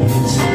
You.